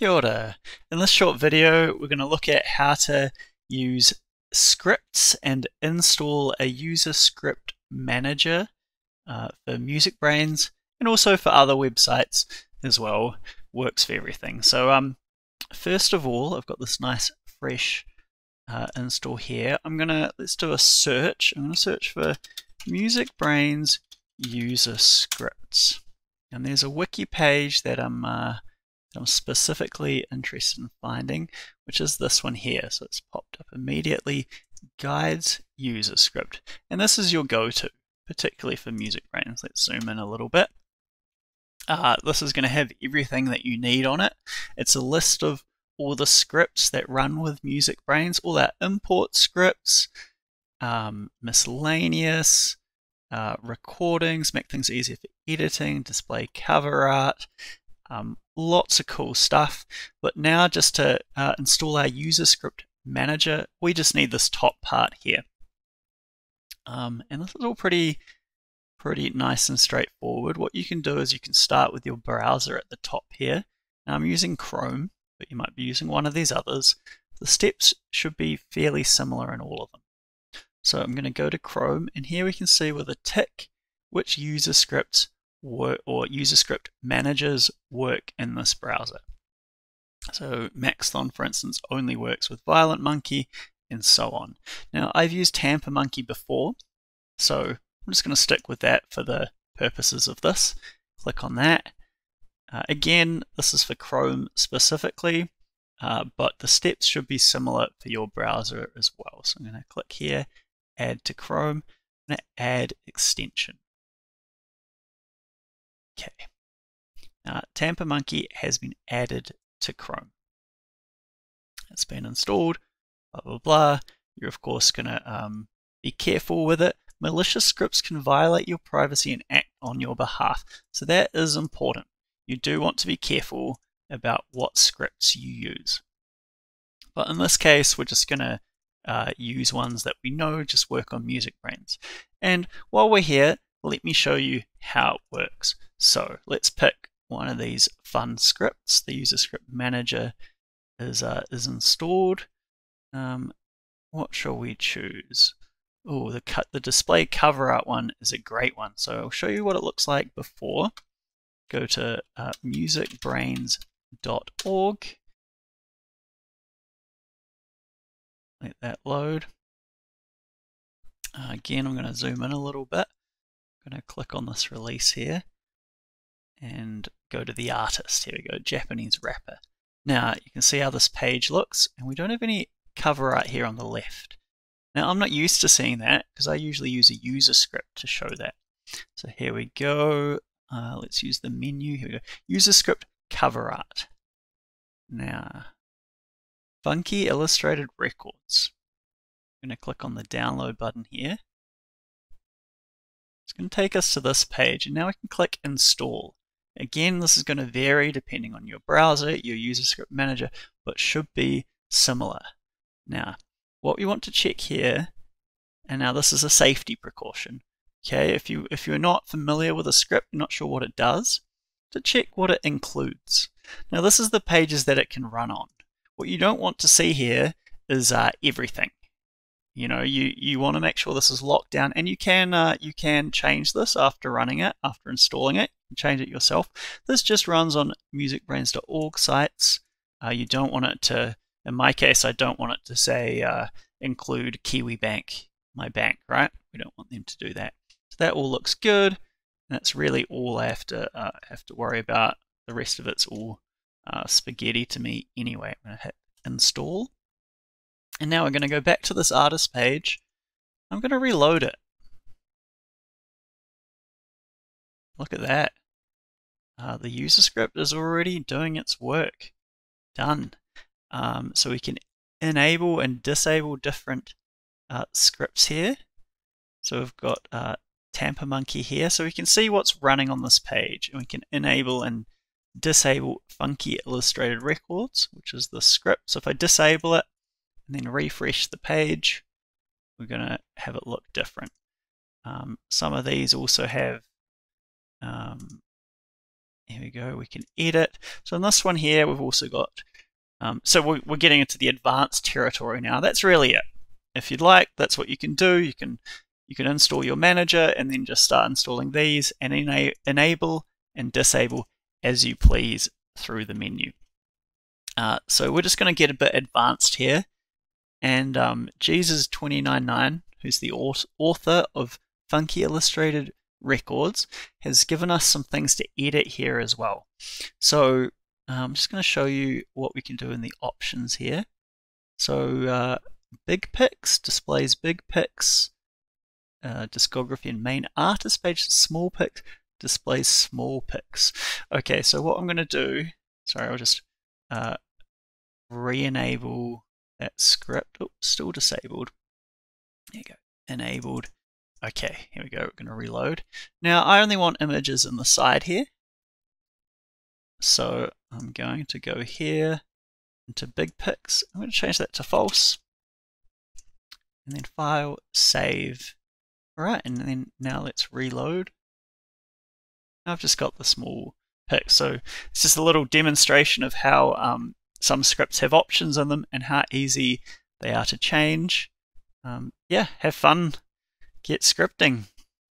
Kia ora. In this short video, we're going to look at how to use scripts and install a user script manager uh, for MusicBrainz and also for other websites as well. Works for everything. So um, first of all, I've got this nice fresh uh, install here. I'm gonna let's do a search. I'm gonna search for MusicBrainz user scripts, and there's a wiki page that I'm uh, I'm specifically interested in finding, which is this one here. So it's popped up immediately. Guides user script, and this is your go-to, particularly for MusicBrainz. Let's zoom in a little bit. Uh, this is going to have everything that you need on it. It's a list of all the scripts that run with MusicBrainz, all our import scripts, um, miscellaneous, uh, recordings, make things easier for editing, display cover art, um, lots of cool stuff. But now just to uh, install our user script manager, we just need this top part here. Um, and this is all pretty, pretty nice and straightforward. What you can do is you can start with your browser at the top here. Now I'm using Chrome but you might be using one of these others, the steps should be fairly similar in all of them. So I'm going to go to Chrome, and here we can see with a tick which user scripts work, or user script managers work in this browser. So Maxthon, for instance, only works with Violent Monkey, and so on. Now, I've used Tamper Monkey before, so I'm just going to stick with that for the purposes of this. Click on that, uh, again, this is for Chrome specifically, uh, but the steps should be similar for your browser as well. So I'm going to click here, add to Chrome, to add extension. Okay. Now, Tamper Monkey has been added to Chrome. It's been installed, blah, blah, blah. You're, of course, going to um, be careful with it. Malicious scripts can violate your privacy and act on your behalf. So that is important you do want to be careful about what scripts you use. But in this case, we're just going to uh, use ones that we know just work on MusicBrainz. And while we're here, let me show you how it works. So let's pick one of these fun scripts. The user script manager is, uh, is installed. Um, what shall we choose? Oh, the cut the display cover art one is a great one. So I'll show you what it looks like before go to uh, musicbrainz.org. Let that load. Uh, again, I'm going to zoom in a little bit. I'm going to click on this release here and go to the artist. Here we go, Japanese rapper. Now, you can see how this page looks, and we don't have any cover art here on the left. Now, I'm not used to seeing that because I usually use a user script to show that. So here we go. Uh, let's use the menu. Here we go. User script cover art. Now, Funkey Illustrated Records. I'm going to click on the download button here. It's going to take us to this page, and now we can click install. Again, this is going to vary depending on your browser, your user script manager, but should be similar. Now, what we want to check here, and now this is a safety precaution, Okay, if you if you're not familiar with a script, not sure what it does, to check what it includes. Now this is the pages that it can run on. What you don't want to see here is uh, everything. You know, you you want to make sure this is locked down, and you can uh, you can change this after running it, after installing it, change it yourself. This just runs on musicbrainz.org sites. Uh, you don't want it to, in my case, I don't want it to say uh, include Kiwi Bank, my bank, right? We don't want them to do that So that all looks good. That's really all I have to uh, have to worry about. The rest of it's all uh, spaghetti to me anyway. I'm going to hit install. And now we're going to go back to this artist page. I'm going to reload it. Look at that. Uh, the user script is already doing its work. Done. Um, so we can enable and disable different uh, scripts here. So we've got uh, Tamper Monkey here. So we can see what's running on this page and we can enable and disable Funkey Illustrated Records, which is the script. So if I disable it and then refresh the page, we're going to have it look different. Um, some of these also have um, here we go, we can edit. So in this one here, we've also got, um, so we're, we're getting into the advanced territory now. That's really it. If you'd like, that's what you can do. You can you can install your manager and then just start installing these and ena enable and disable as you please through the menu. Uh, so we're just going to get a bit advanced here. And um, Jesus2099, who's the author of Funkey Illustrated Records, has given us some things to edit here as well. So uh, I'm just going to show you what we can do in the options here. So uh, Big Picks displays big picks uh, discography and main artist page, small pics displays small pics. Okay, so what I'm going to do, sorry, I'll just uh, re-enable that script. Oh, still disabled. There you go, enabled. Okay, here we go, we're going to reload. Now, I only want images in the side here. So I'm going to go here into big pics. I'm going to change that to false. And then file, save, Alright, and then now let's reload. I've just got the small pic, so it's just a little demonstration of how um, some scripts have options in them and how easy they are to change. Um, yeah, have fun, get scripting.